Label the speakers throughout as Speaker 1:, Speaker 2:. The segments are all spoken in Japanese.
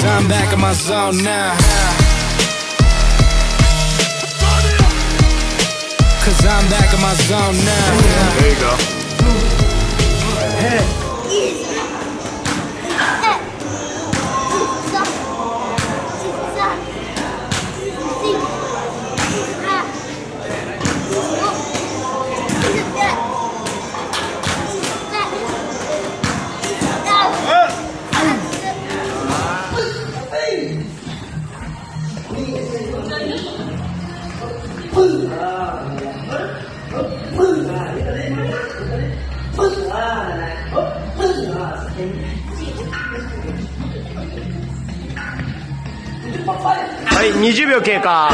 Speaker 1: Cause I'm back in my zone now. Cause I'm back in my zone now.
Speaker 2: There you go. はい、20秒経過。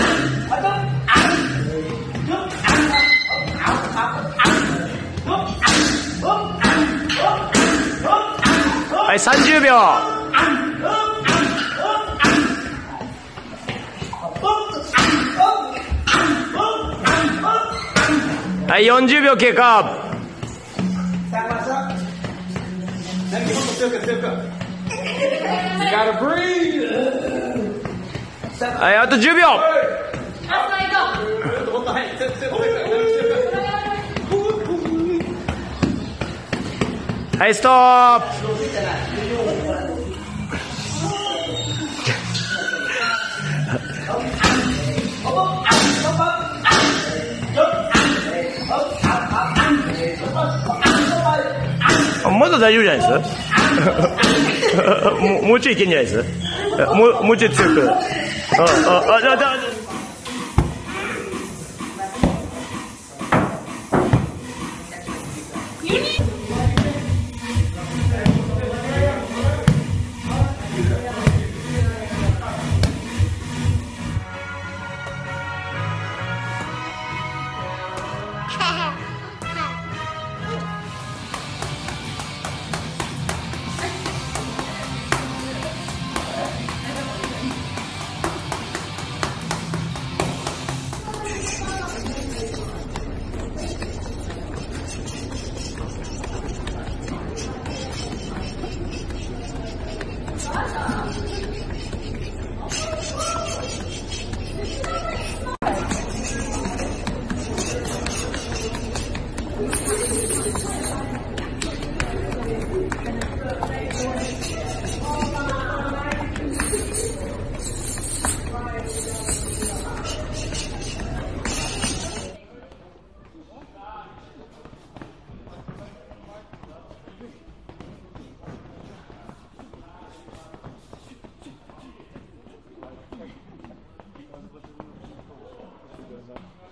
Speaker 2: はい、30秒。はい、40秒経過。はい、あと10秒。はい、ストップ。まだ大丈夫じゃないです？もうもうちょいいけんじゃないです？もうもうちょい強くああああじゃあじゃあ
Speaker 3: Yeah.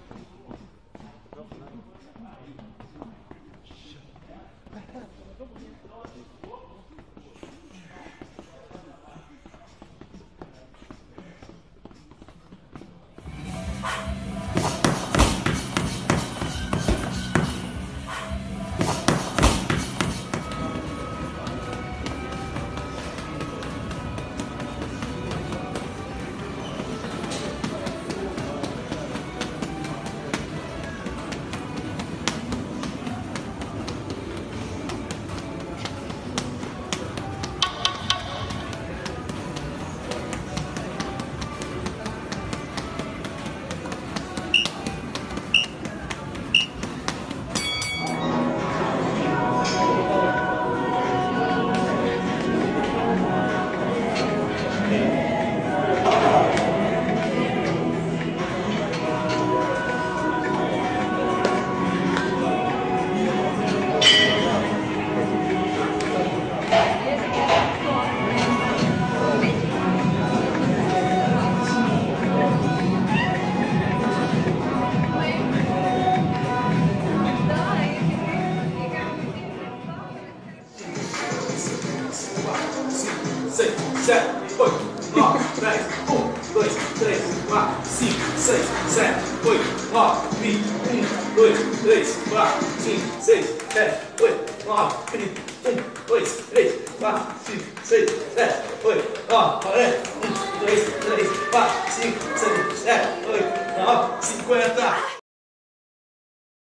Speaker 3: Sete, oito, nove, dez, um, dois, três, quatro, cinco, seis, sete, oito, nove, vinte, um, dois, três, quatro, cinco, seis, sete, oito, nove, trinta, um, dois, três, quatro, cinco, seis, sete, oito, nove, um, dois, três, quatro, cinco, seis, sete, oito, nove, cinquenta.